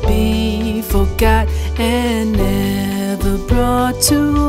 be forgot and never brought to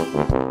Mm-hmm.